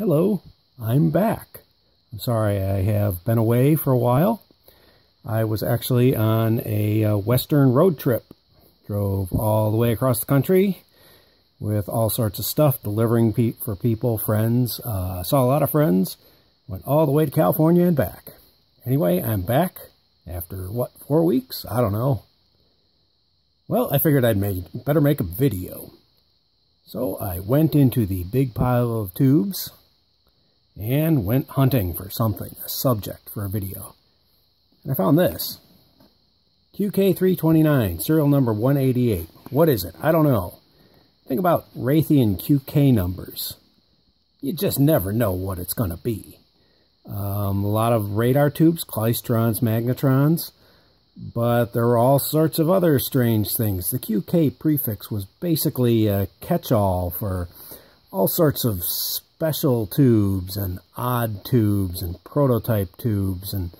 Hello, I'm back. I'm sorry I have been away for a while. I was actually on a uh, western road trip. Drove all the way across the country with all sorts of stuff, delivering pe for people, friends. Uh, saw a lot of friends. Went all the way to California and back. Anyway, I'm back after, what, four weeks? I don't know. Well, I figured I'd make, better make a video. So I went into the big pile of tubes and went hunting for something, a subject for a video. And I found this. QK329, serial number 188. What is it? I don't know. Think about Raytheon QK numbers. You just never know what it's going to be. Um, a lot of radar tubes, klystrons, magnetrons, but there were all sorts of other strange things. The QK prefix was basically a catch-all for all sorts of special tubes and odd tubes and prototype tubes and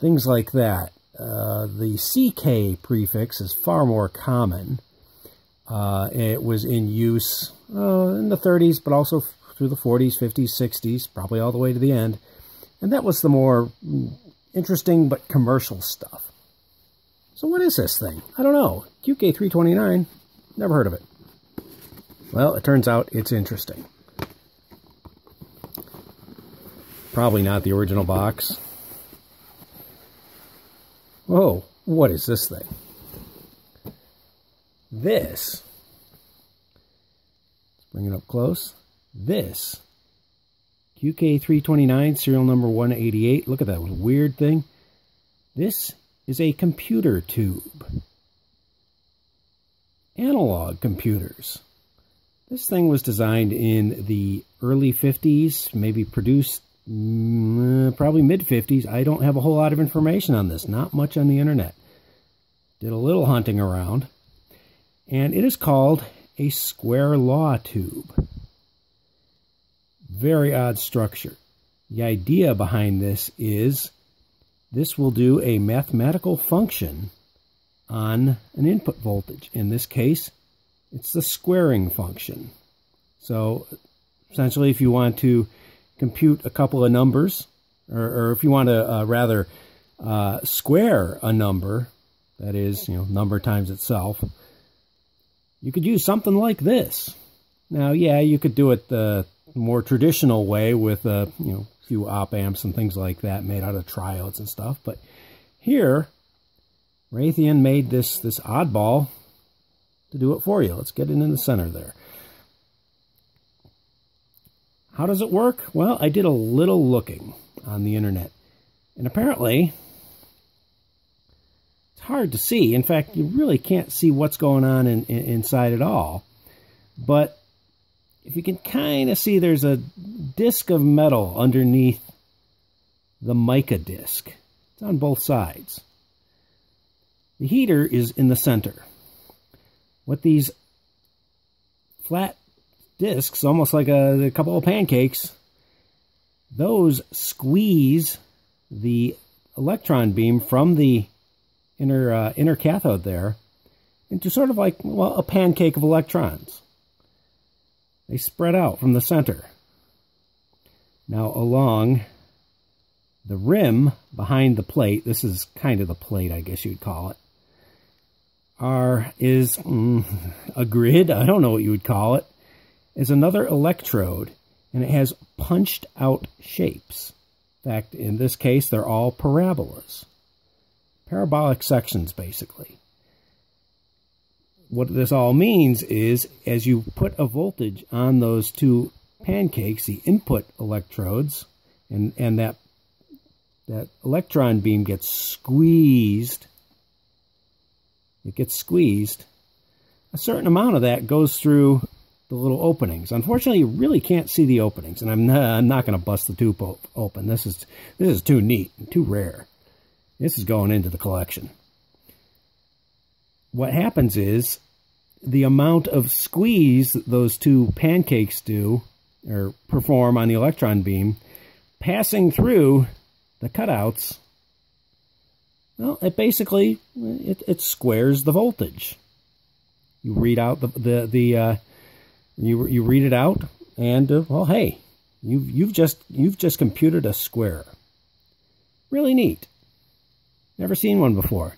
things like that. Uh, the CK prefix is far more common. Uh, it was in use uh, in the 30s, but also through the 40s, 50s, 60s, probably all the way to the end. And that was the more interesting but commercial stuff. So what is this thing? I don't know. QK329. Never heard of it. Well, it turns out it's interesting. Probably not the original box. Whoa, what is this thing? This, let's bring it up close. This, QK329, serial number 188. Look at that weird thing. This is a computer tube. Analog computers. This thing was designed in the early 50s, maybe produced mm, probably mid 50s. I don't have a whole lot of information on this, not much on the internet. Did a little hunting around. And it is called a square law tube. Very odd structure. The idea behind this is this will do a mathematical function on an input voltage. In this case, it's the squaring function. So essentially, if you want to compute a couple of numbers, or, or if you want to uh, rather uh, square a number, that is, you know, number times itself, you could use something like this. Now, yeah, you could do it the more traditional way with, a you know, few op amps and things like that made out of triodes and stuff. But here, Raytheon made this, this oddball to do it for you. Let's get it in the center there. How does it work? Well, I did a little looking on the internet. And apparently, it's hard to see. In fact, you really can't see what's going on in, in, inside at all. But if you can kind of see there's a disc of metal underneath the mica disc. It's on both sides. The heater is in the center. What these flat discs, almost like a, a couple of pancakes, those squeeze the electron beam from the inner uh, inner cathode there into sort of like well a pancake of electrons. They spread out from the center. Now along the rim behind the plate, this is kind of the plate, I guess you'd call it, are is mm, a grid, I don't know what you would call it, is another electrode, and it has punched out shapes. In fact, in this case, they're all parabolas. Parabolic sections, basically what this all means is as you put a voltage on those two pancakes, the input electrodes, and, and that, that electron beam gets squeezed, it gets squeezed, a certain amount of that goes through the little openings. Unfortunately, you really can't see the openings, and I'm not, I'm not going to bust the tube open. This is, this is too neat, and too rare. This is going into the collection what happens is the amount of squeeze that those two pancakes do or perform on the electron beam passing through the cutouts well it basically it, it squares the voltage you read out the the, the uh, you, you read it out and uh, well hey You've, you've, just, you've just computed a square. Really neat. Never seen one before.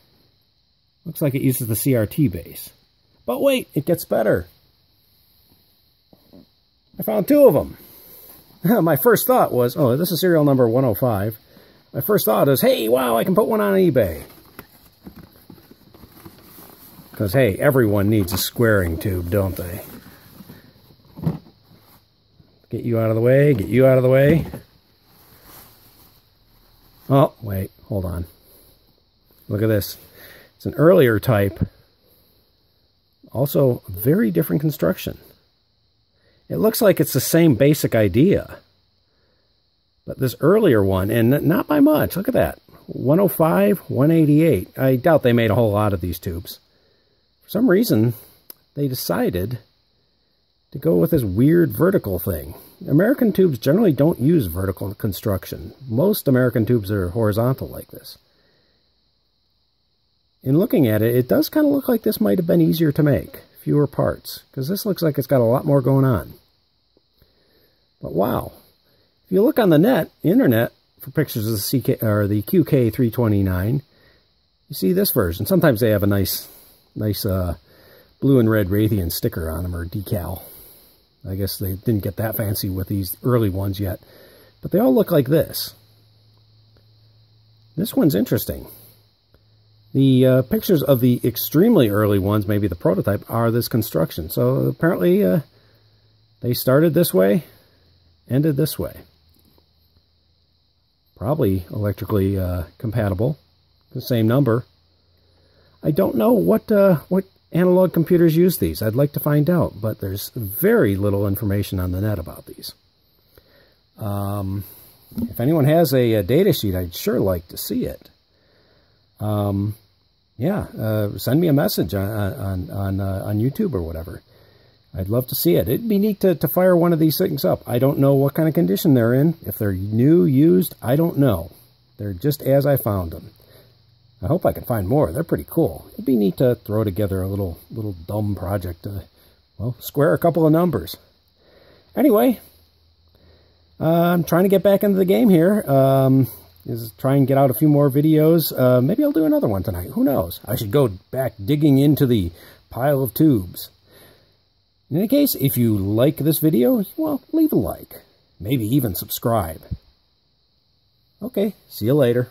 Looks like it uses the CRT base. But wait, it gets better. I found two of them. My first thought was, oh, this is serial number 105. My first thought is, hey, wow, I can put one on eBay. Because, hey, everyone needs a squaring tube, don't they? Get you out of the way, get you out of the way. Oh, wait, hold on. Look at this. It's an earlier type. Also, very different construction. It looks like it's the same basic idea. But this earlier one, and not by much, look at that. 105, 188. I doubt they made a whole lot of these tubes. For some reason, they decided to go with this weird vertical thing. American tubes generally don't use vertical construction. Most American tubes are horizontal like this. In looking at it, it does kind of look like this might have been easier to make. Fewer parts. Because this looks like it's got a lot more going on. But wow. If you look on the net, internet, for pictures of the CK or the QK329, you see this version. Sometimes they have a nice, nice uh, blue and red Raytheon sticker on them or decal. I guess they didn't get that fancy with these early ones yet. But they all look like this. This one's interesting. The uh, pictures of the extremely early ones, maybe the prototype, are this construction. So apparently uh, they started this way, ended this way. Probably electrically uh, compatible, the same number. I don't know what uh, what analog computers use these. I'd like to find out, but there's very little information on the net about these. Um, if anyone has a, a, data sheet, I'd sure like to see it. Um, yeah, uh, send me a message on on on, uh, on YouTube or whatever. I'd love to see it. It'd be neat to, to fire one of these things up. I don't know what kind of condition they're in. If they're new, used, I don't know. They're just as I found them. I hope I can find more. They're pretty cool. It'd be neat to throw together a little little dumb project to, well, square a couple of numbers. Anyway, uh, I'm trying to get back into the game here. Um, is try and get out a few more videos. Uh, maybe I'll do another one tonight. Who knows? I should go back digging into the pile of tubes. In any case, if you like this video, well, leave a like. Maybe even subscribe. Okay, see you later.